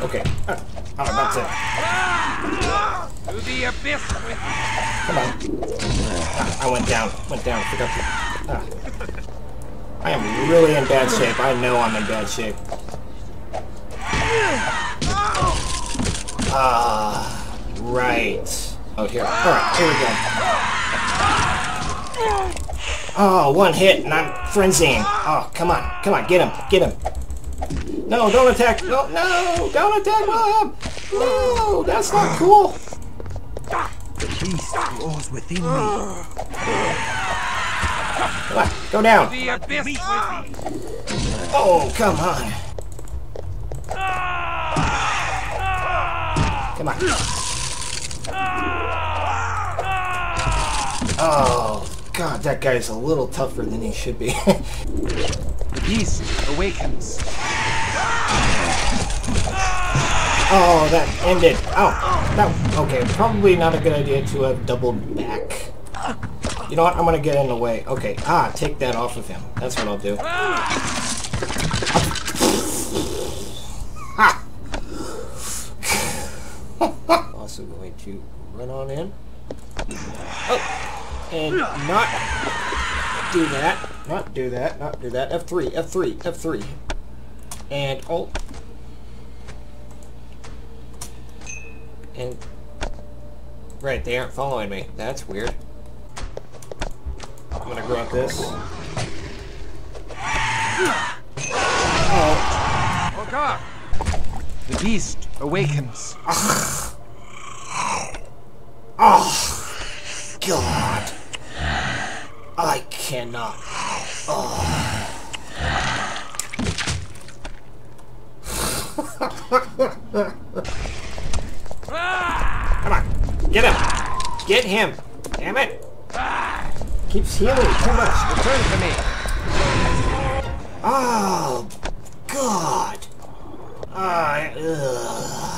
Okay. Uh, oh, that's it. To the abyss Come on. Ah, I went down. Went down. Forgot to. Ah. I am really in bad shape. I know I'm in bad shape. Ah, right. Oh, here. All right, here we go. Oh, one hit and I'm frenzying. Oh, come on, come on, get him, get him. No, don't attack. No, no, don't attack Bob. No, that's not cool. The beast roars within me. Come on, go down. the abyss with thee. Oh, come on. Come on. Oh, God, that guy's a little tougher than he should be. The beast awakens. Oh, that ended. Oh, that, okay, probably not a good idea to have doubled back. You know what? I'm gonna get in the way. Okay, ah, take that off of him. That's what I'll do. Ha! also going to run on in. Oh, and not do that. Not do that. Not do that. F3, F3, F3. And alt. And right, they aren't following me. That's weird. I'm gonna grab this. Oh, Oh God! The beast awakens. oh, God. I cannot. Ah. Come on, get him. Get him. Damn it. Keeps healing too much. Return to me. Oh, God. I, ugh.